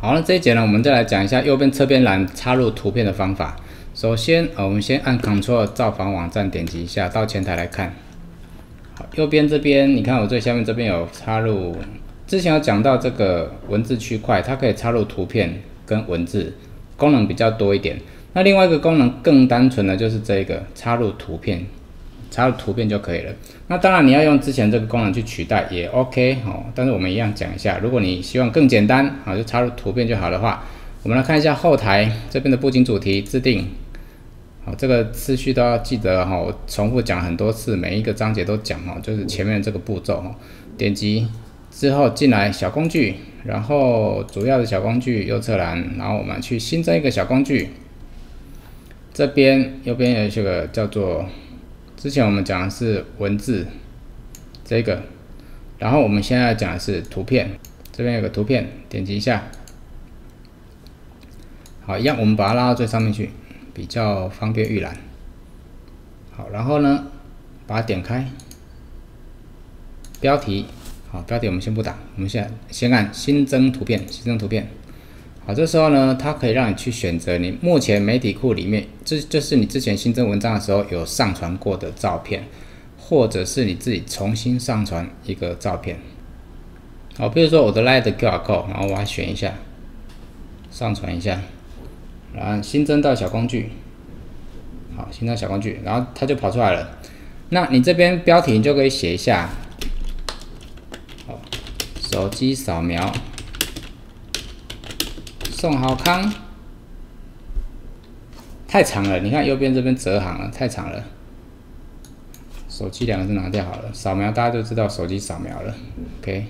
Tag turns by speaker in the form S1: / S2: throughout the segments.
S1: 好了，这一节呢，我们再来讲一下右边侧边栏插入图片的方法。首先，呃，我们先按 Ctrl 造访网站，点击一下到前台来看。好，右边这边，你看我最下面这边有插入，之前有讲到这个文字区块，它可以插入图片跟文字，功能比较多一点。那另外一个功能更单纯的就是这个插入图片。插入图片就可以了。那当然你要用之前这个功能去取代也 OK 哦。但是我们一样讲一下，如果你希望更简单啊，就插入图片就好的话，我们来看一下后台这边的布景主题制定。好，这个次序都要记得哈，我重复讲很多次，每一个章节都讲哦，就是前面这个步骤哈。点击之后进来小工具，然后主要的小工具右侧栏，然后我们去新增一个小工具。这边右边有这个叫做。之前我们讲的是文字，这个，然后我们现在讲的是图片，这边有个图片，点击一下，好，一样，我们把它拉到最上面去，比较方便预览。好，然后呢，把它点开，标题，好，标题我们先不打，我们先先按新增图片，新增图片。好，这时候呢，它可以让你去选择你目前媒体库里面，这这是你之前新增文章的时候有上传过的照片，或者是你自己重新上传一个照片。好，比如说我的 Light QR Code，然后我要选一下，上传一下，然后新增到小工具，好，新增小工具，然后它就跑出来了。那你这边标题你就可以写一下，好，手机扫描。宋豪康，太长了，你看右边这边折行了，太长了。手机两个字拿掉好了，扫描大家就知道手机扫描了，OK。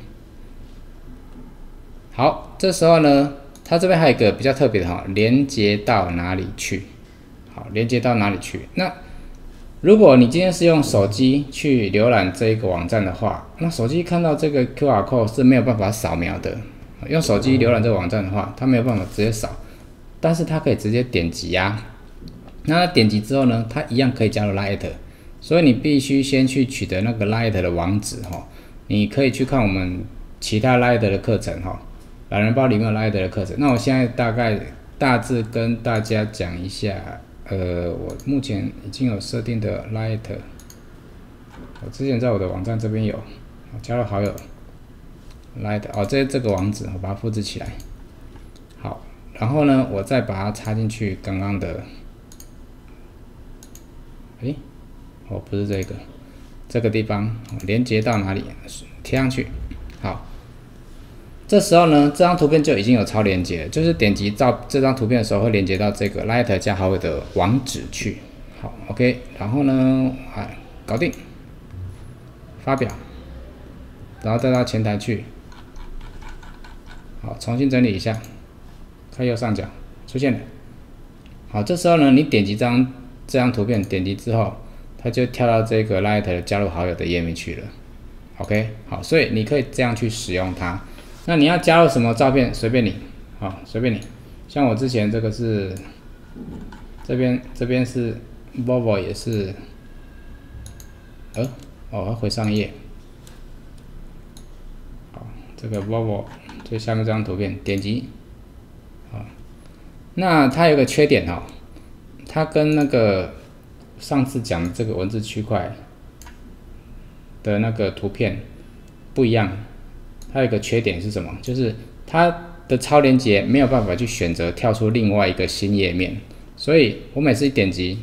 S1: 好，这时候呢，它这边还有一个比较特别的哈，连接到哪里去？好，连接到哪里去？那如果你今天是用手机去浏览这一个网站的话，那手机看到这个 QR code 是没有办法扫描的。用手机浏览这个网站的话，它没有办法直接扫，但是它可以直接点击呀。那点击之后呢，它一样可以加入 Light，所以你必须先去取得那个 Light 的网址哈。你可以去看我们其他 Light 的课程哈，懒人包里面有 Light 的课程。那我现在大概大致跟大家讲一下，呃，我目前已经有设定的 Light，我之前在我的网站这边有，加入好友。Light 哦，这这个网址我把它复制起来，好，然后呢，我再把它插进去刚刚的，诶，哦，不是这个，这个地方连接到哪里？贴上去，好，这时候呢，这张图片就已经有超连接，就是点击照这张图片的时候会连接到这个 Light 加好友的网址去，好，OK，然后呢，哎，搞定，发表，然后再到前台去。好，重新整理一下，看右上角出现了。好，这时候呢，你点击这张这张图片，点击之后，它就跳到这个 Light 加入好友的页面去了。OK，好，所以你可以这样去使用它。那你要加入什么照片，随便你，好，随便你。像我之前这个是，这边这边是 Volvo 也是，呃，哦，回上页。好，这个 Volvo。就下面这张图片，点击，好，那它有个缺点哦，它跟那个上次讲这个文字区块的那个图片不一样，它有个缺点是什么？就是它的超连接没有办法去选择跳出另外一个新页面，所以我每次一点击，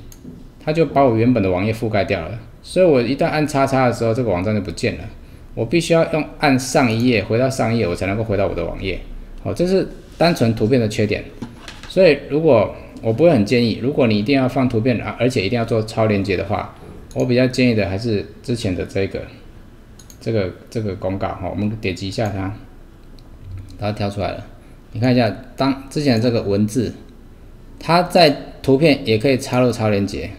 S1: 它就把我原本的网页覆盖掉了，所以我一旦按叉叉的时候，这个网站就不见了。我必须要用按上一页回到上一页，我才能够回到我的网页。好，这是单纯图片的缺点。所以如果我不会很建议，如果你一定要放图片啊，而且一定要做超连接的话，我比较建议的还是之前的这个这个这个公告哈。我们点击一下它，把它跳出来了。你看一下，当之前这个文字，它在图片也可以插入超连接，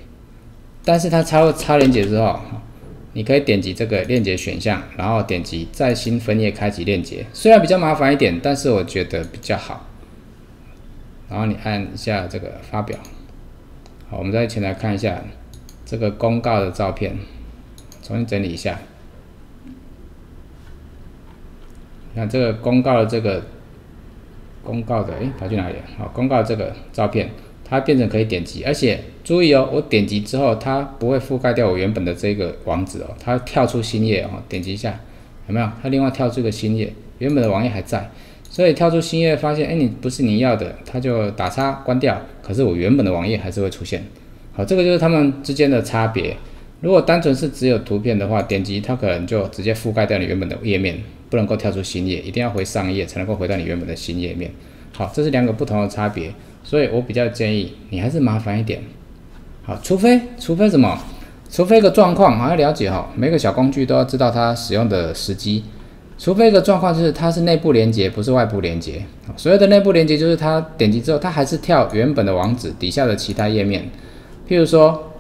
S1: 但是它插入超连接之后。你可以点击这个链接选项，然后点击在新分页开启链接，虽然比较麻烦一点，但是我觉得比较好。然后你按一下这个发表，好，我们再前来看一下这个公告的照片，重新整理一下。看这个公告的这个公告的，诶，跑去哪里？好，公告这个照片，它变成可以点击，而且注意哦，我点击之后，它不会覆盖掉我原本的这个网址哦，它跳出新页哦，点击一下，有没有？它另外跳出一个新页，原本的网页还在，所以跳出新页发现，哎，你不是你要的，它就打叉关掉，可是我原本的网页还是会出现。好，这个就是它们之间的差别。如果单纯是只有图片的话，点击它可能就直接覆盖掉你原本的页面。不能够跳出新页，一定要回上页才能够回到你原本的新页面。好，这是两个不同的差别，所以我比较建议你还是麻烦一点。好，除非除非什么？除非一个状况，还要了解哈，每个小工具都要知道它使用的时机。除非一个状况就是它是内部连接，不是外部连接。所谓的内部连接就是它点击之后，它还是跳原本的网址底下的其他页面。譬如说，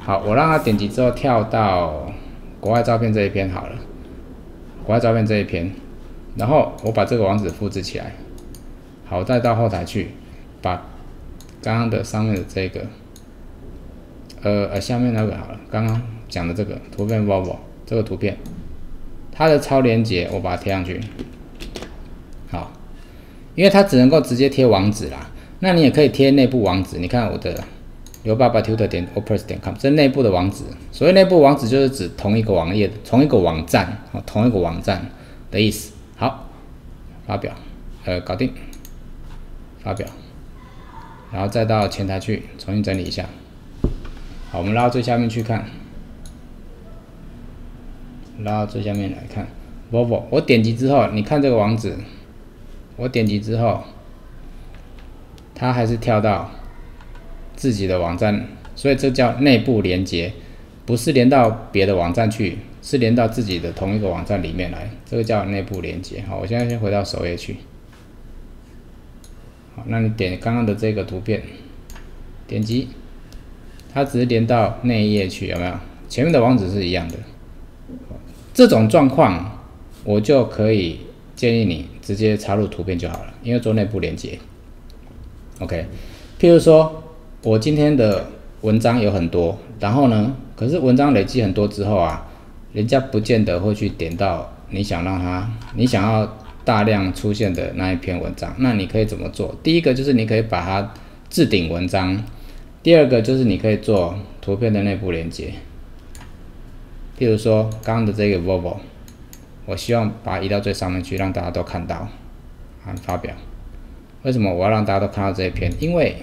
S1: 好，我让它点击之后跳到国外照片这一篇好了。国外照片这一篇，然后我把这个网址复制起来，好，再到后台去把刚刚的上面的这个，呃呃下面那个好了，刚刚讲的这个图片，vovo 这个图片，它的超连接我把它贴上去，好，因为它只能够直接贴网址啦，那你也可以贴内部网址，你看我的。刘爸爸 tutor 点 opers 点 com，这内部的网址。所谓内部网址，就是指同一个网页、同一个网站、哦，同一个网站的意思。好，发表，呃，搞定，发表，然后再到前台去重新整理一下。好，我们拉到最下面去看，拉到最下面来看。Volvo，我点击之后，你看这个网址，我点击之后，它还是跳到。自己的网站，所以这叫内部连接，不是连到别的网站去，是连到自己的同一个网站里面来，这个叫内部连接。好，我现在先回到首页去。好，那你点刚刚的这个图片，点击，它只是连到内页去，有没有？前面的网址是一样的。这种状况，我就可以建议你直接插入图片就好了，因为做内部连接。OK，譬如说。我今天的文章有很多，然后呢，可是文章累积很多之后啊，人家不见得会去点到你想让他，你想要大量出现的那一篇文章。那你可以怎么做？第一个就是你可以把它置顶文章，第二个就是你可以做图片的内部连接。譬如说刚刚的这个 Volvo，我希望把它移到最上面去，让大家都看到，啊发表。为什么我要让大家都看到这一篇？因为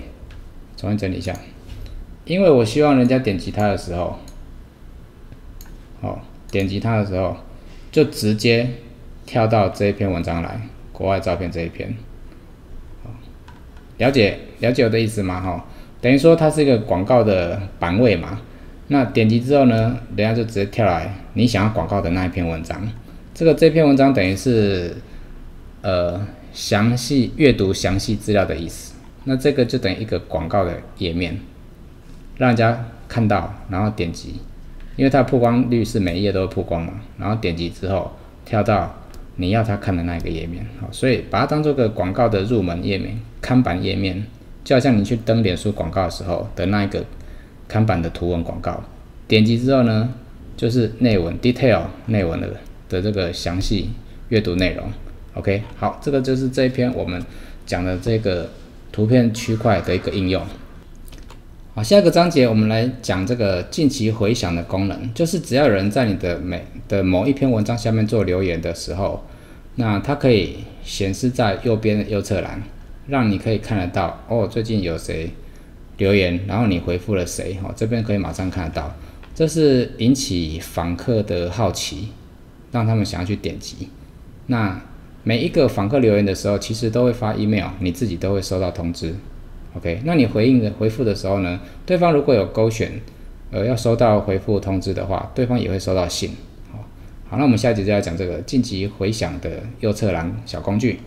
S1: 重新整理一下，因为我希望人家点击它的时候，好，点击它的时候，就直接跳到这一篇文章来，国外照片这一篇，了解了解我的意思吗？哈，等于说它是一个广告的版位嘛，那点击之后呢，人家就直接跳来你想要广告的那一篇文章，这个这篇文章等于是呃详细阅读详细资料的意思。那这个就等于一个广告的页面，让人家看到，然后点击，因为它曝光率是每一页都会曝光嘛，然后点击之后跳到你要他看的那一个页面，好，所以把它当做个广告的入门页面、看板页面，就好像你去登脸书广告的时候的那一个看板的图文广告，点击之后呢，就是内文 detail 内文的的这个详细阅读内容，OK，好，这个就是这一篇我们讲的这个。图片区块的一个应用。好，下一个章节我们来讲这个近期回响的功能，就是只要有人在你的每的某一篇文章下面做留言的时候，那它可以显示在右边的右侧栏，让你可以看得到哦，最近有谁留言，然后你回复了谁，哦，这边可以马上看得到，这是引起访客的好奇，让他们想要去点击。那每一个访客留言的时候，其实都会发 email，你自己都会收到通知。OK，那你回应的回复的时候呢，对方如果有勾选，呃，要收到回复通知的话，对方也会收到信。好，好，那我们下一节就要讲这个晋级回响的右侧栏小工具。